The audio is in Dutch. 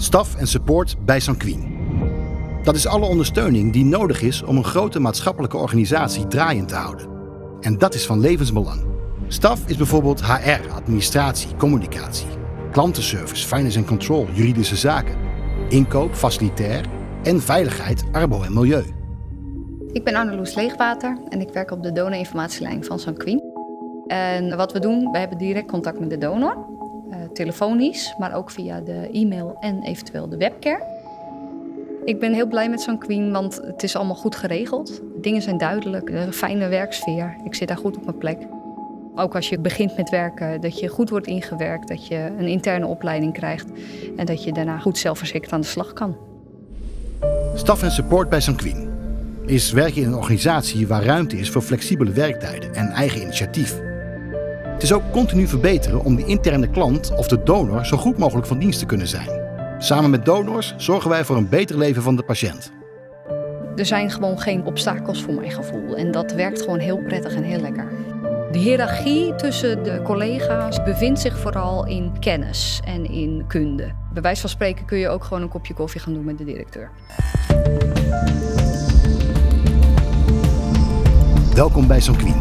Staf en support bij Sanquin. Dat is alle ondersteuning die nodig is om een grote maatschappelijke organisatie draaiend te houden. En dat is van levensbelang. Staf is bijvoorbeeld HR, administratie, communicatie, klantenservice, finance en control, juridische zaken, inkoop, facilitair en veiligheid, arbo en milieu. Ik ben Anneloes Leegwater en ik werk op de donorinformatielijn van Sanquin. En wat we doen, we hebben direct contact met de donor, telefonisch, maar ook via de e-mail en eventueel de webcare. Ik ben heel blij met Sanquin, want het is allemaal goed geregeld. Dingen zijn duidelijk, een fijne werksfeer. Ik zit daar goed op mijn plek. Ook als je begint met werken, dat je goed wordt ingewerkt, dat je een interne opleiding krijgt en dat je daarna goed zelfverzekerd aan de slag kan. Staf en support bij Sanquin is werken in een organisatie waar ruimte is voor flexibele werktijden en eigen initiatief. Het is ook continu verbeteren om de interne klant of de donor zo goed mogelijk van dienst te kunnen zijn. Samen met donors zorgen wij voor een beter leven van de patiënt. Er zijn gewoon geen obstakels voor mijn gevoel en dat werkt gewoon heel prettig en heel lekker. De hiërarchie tussen de collega's bevindt zich vooral in kennis en in kunde. Bij wijze van spreken kun je ook gewoon een kopje koffie gaan doen met de directeur. Welkom bij Sanquin.